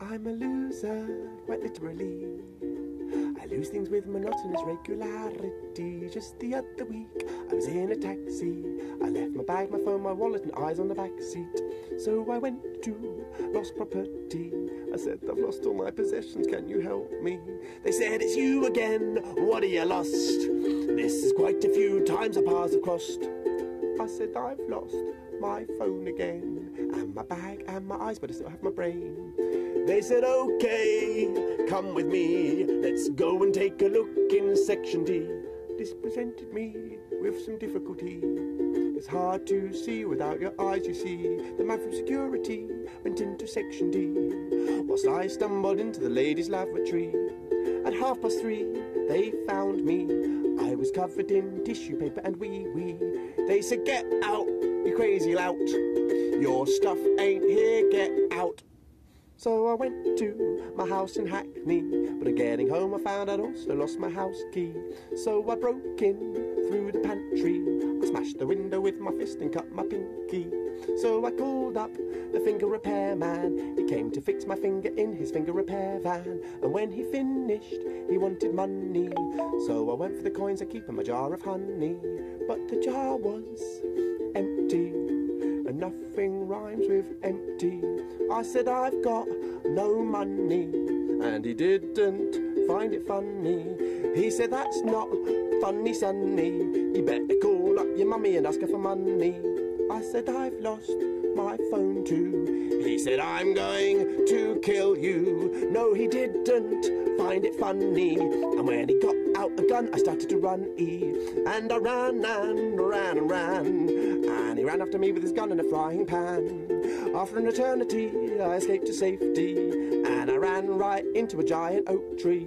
I'm a loser, quite literally. I lose things with monotonous regularity. Just the other week, I was in a taxi. I left my bag, my phone, my wallet, and eyes on the back seat. So I went to Lost Property. I said, I've lost all my possessions, can you help me? They said, It's you again, what are you lost? This is quite a few times our paths have crossed. I said, I've lost my phone again, and my bag and my eyes, but I still have my brain. They said, okay, come with me, let's go and take a look in section D. This presented me with some difficulty. It's hard to see without your eyes, you see. The man from security went into section D, whilst I stumbled into the ladies' lavatory. At half past three, they found me. I was covered in tissue paper and wee wee. They said, Get out, you crazy lout. Your stuff ain't here, get out. So I went to my house in Hackney, but on getting home I found I'd also lost my house key. So I broke in through the pantry. I smashed the window with my fist and cut my pinky. So I called up the finger repair man. He came to fix my finger in his finger repair van. And when he finished, he wanted money. So I went for the coins I keep in my jar of honey. But the jar was empty nothing rhymes with empty. I said I've got no money, and he didn't find it funny. He said that's not funny, sonny. You better call up your mummy and ask her for money. I said I've lost my phone too. He said I'm going to kill you. No, he didn't find it funny. And when he got out a gun, I started to run E. And I ran and ran and ran. And he ran after me with his gun and a frying pan. After an eternity, I escaped to safety. And I ran right into a giant oak tree.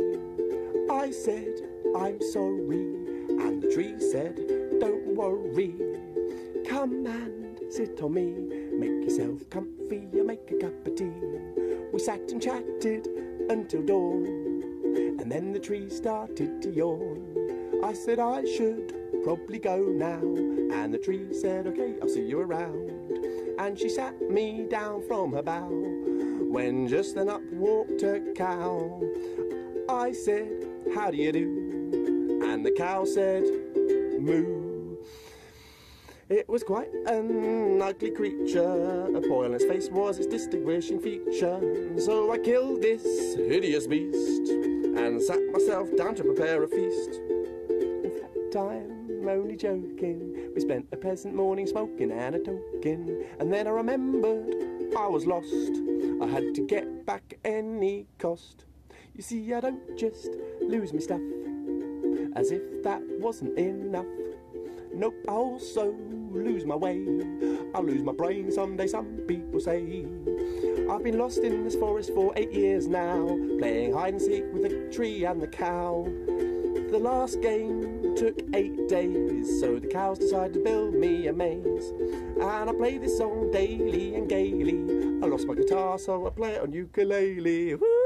I said, I'm sorry. And the tree said, Don't worry. Come and sit on me. Make yourself comfy and make a cup of tea. We sat and chatted until dawn. And then the tree started to yawn. I said I should probably go now. And the tree said, Okay, I'll see you around. And she sat me down from her bough. When just then up walked a cow. I said, How do you do? And the cow said, Moo. It was quite an ugly creature. A boil on its face was its distinguishing feature. So I killed this hideous beast and sat myself down to prepare a feast. In fact, I'm only joking. We spent a pleasant morning smoking and a talking, and then I remembered I was lost. I had to get back any cost. You see, I don't just lose my stuff as if that wasn't enough. Nope, I also lose my way. I'll lose my brain someday, some people say. I've been lost in this forest for eight years now, playing hide and seek with the tree and the cow. The last game took eight days, so the cows decided to build me a maze. And I play this song daily and gaily. I lost my guitar, so I play it on ukulele. Woo!